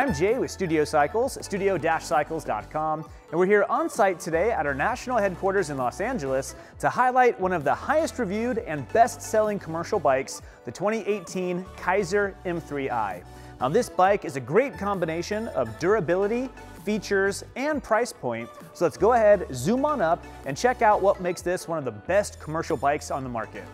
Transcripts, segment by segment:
I'm Jay with Studio Cycles, studio-cycles.com, and we're here on site today at our national headquarters in Los Angeles to highlight one of the highest reviewed and best-selling commercial bikes, the 2018 Keiser M3i. Now this bike is a great combination of durability, features, and price point, so let's go ahead, zoom on up, and check out what makes this one of the best commercial bikes on the market.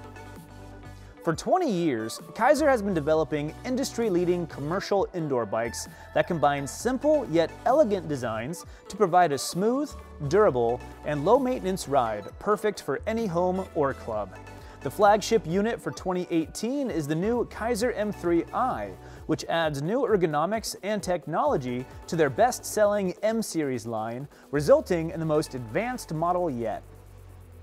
For 20 years, Keiser has been developing industry-leading commercial indoor bikes that combine simple yet elegant designs to provide a smooth, durable, and low-maintenance ride perfect for any home or club. The flagship unit for 2018 is the new Keiser M3i, which adds new ergonomics and technology to their best-selling M-Series line, resulting in the most advanced model yet.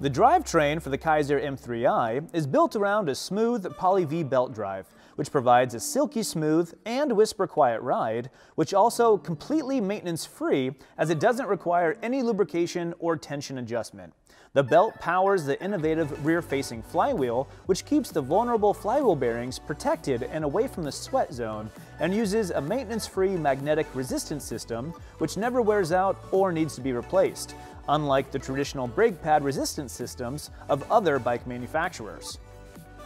The drivetrain for the Keiser M3i is built around a smooth Poly-V belt drive, which provides a silky smooth and whisper quiet ride, which also completely maintenance-free as it doesn't require any lubrication or tension adjustment. The belt powers the innovative rear-facing flywheel, which keeps the vulnerable flywheel bearings protected and away from the sweat zone, and uses a maintenance-free magnetic resistance system, which never wears out or needs to be replaced, unlike the traditional brake pad resistance systems of other bike manufacturers.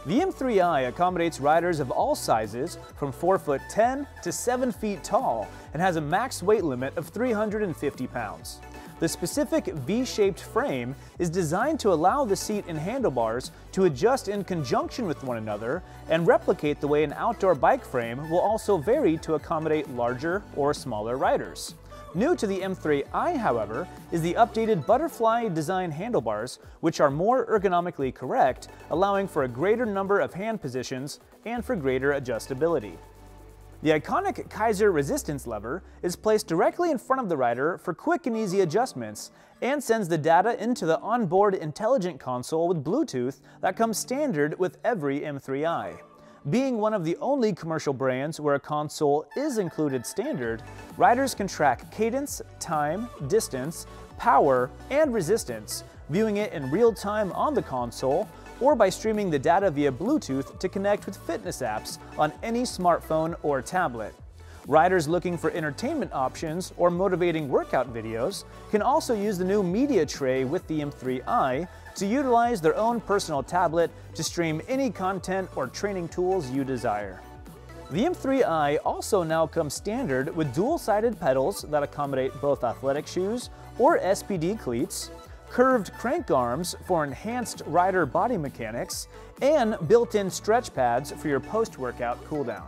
The M3i accommodates riders of all sizes from 4 foot 10 to 7 feet tall and has a max weight limit of 350 pounds. The specific V-shaped frame is designed to allow the seat and handlebars to adjust in conjunction with one another and replicate the way an outdoor bike frame will also vary to accommodate larger or smaller riders. New to the M3i, however, is the updated butterfly design handlebars, which are more ergonomically correct, allowing for a greater number of hand positions and for greater adjustability. The iconic Keiser resistance lever is placed directly in front of the rider for quick and easy adjustments and sends the data into the onboard intelligent console with Bluetooth that comes standard with every M3i. Being one of the only commercial brands where a console is included standard, riders can track cadence, time, distance, power, and resistance, viewing it in real time on the console, or by streaming the data via Bluetooth to connect with fitness apps on any smartphone or tablet. Riders looking for entertainment options or motivating workout videos can also use the new media tray with the M3i to utilize their own personal tablet to stream any content or training tools you desire. The M3i also now comes standard with dual-sided pedals that accommodate both athletic shoes or SPD cleats, curved crank arms for enhanced rider body mechanics, and built-in stretch pads for your post-workout cooldown.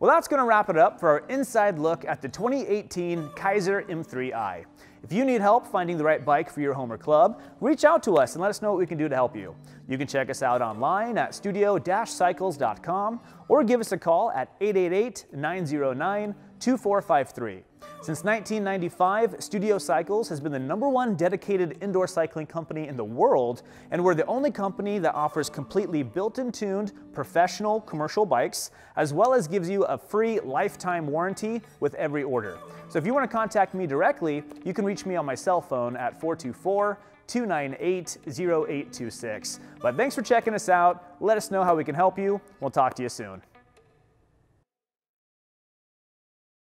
Well, that's going to wrap it up for our inside look at the 2018 Keiser M3i. If you need help finding the right bike for your home or club, reach out to us and let us know what we can do to help you. You can check us out online at studio-cycles.com or give us a call at 888 909 2453. Since 1995, Studio Cycles has been the number one dedicated indoor cycling company in the world, and we're the only company that offers completely built-in tuned professional commercial bikes, as well as gives you a free lifetime warranty with every order. So if you want to contact me directly, you can reach me on my cell phone at 424 298 0826. But thanks for checking us out. Let us know how we can help you. We'll talk to you soon.